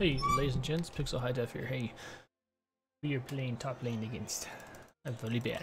Hey, ladies and gents, Pixel High Def here. Hey, we are playing top lane against a Volibear.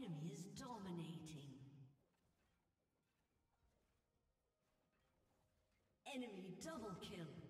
enemy is dominating. Enemy double kill.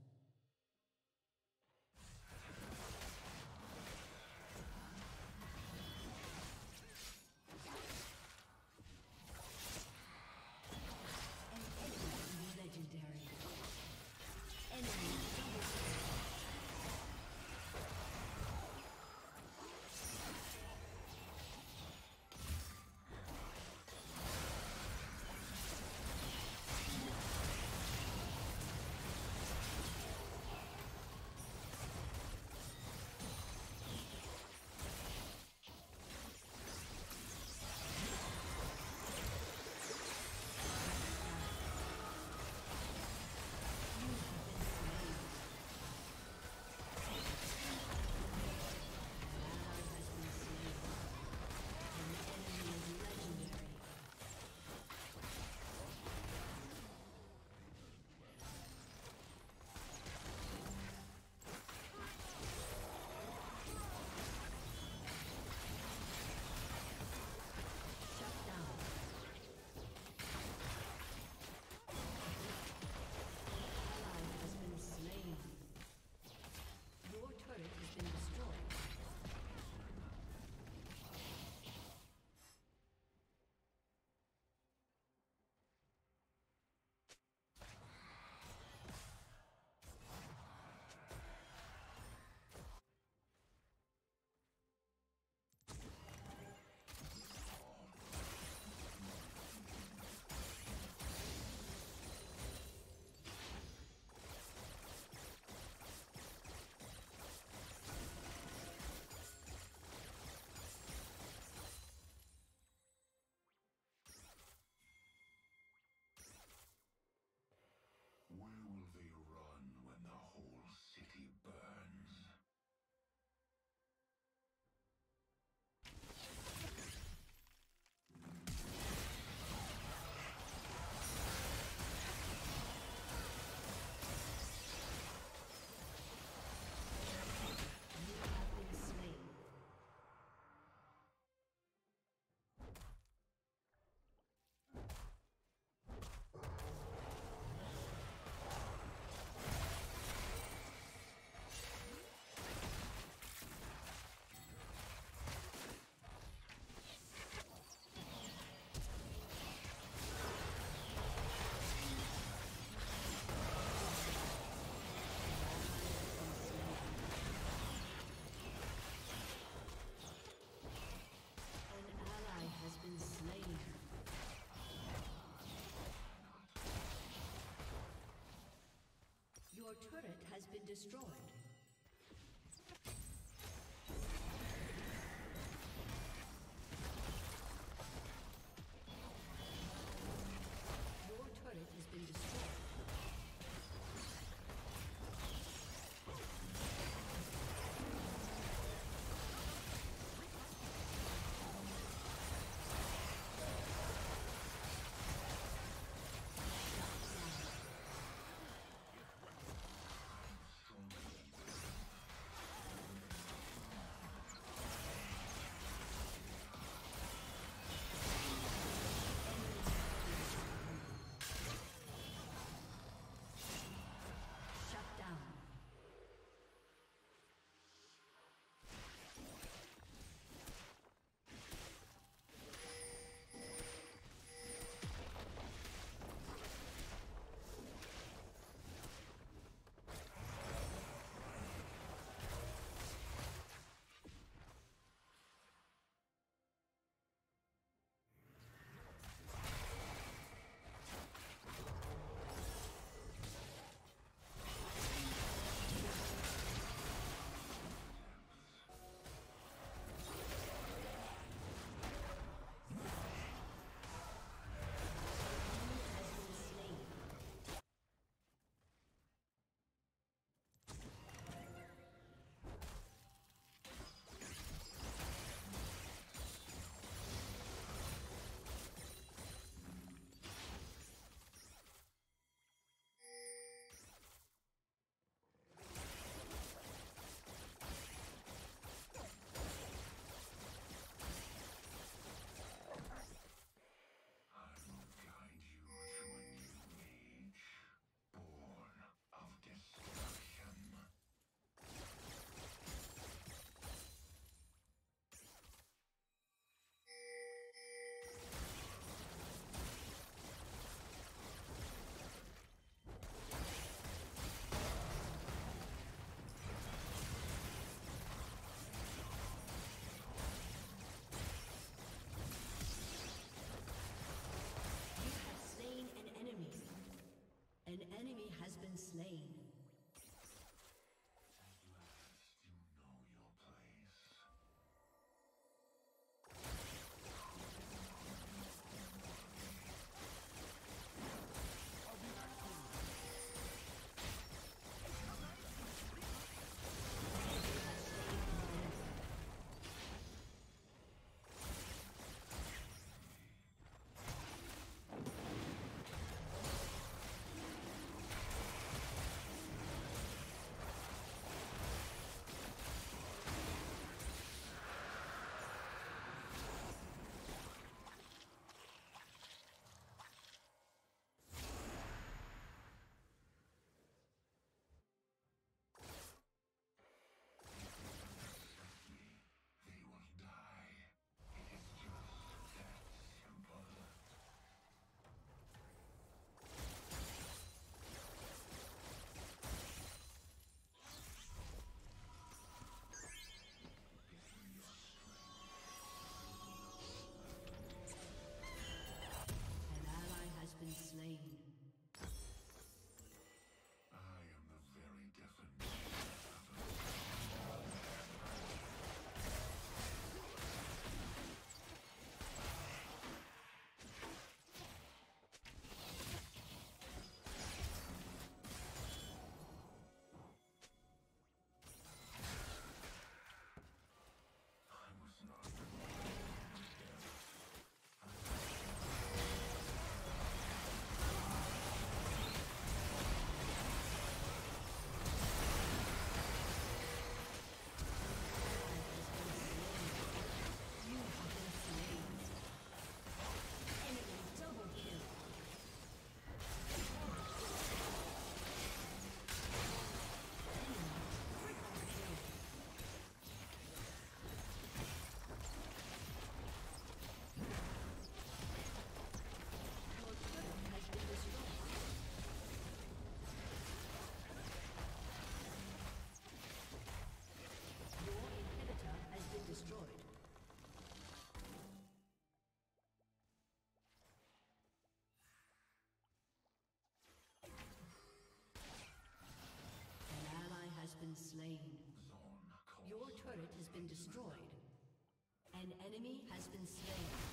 Destroyed. Destroyed. An enemy has been slain.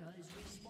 Inhibitor is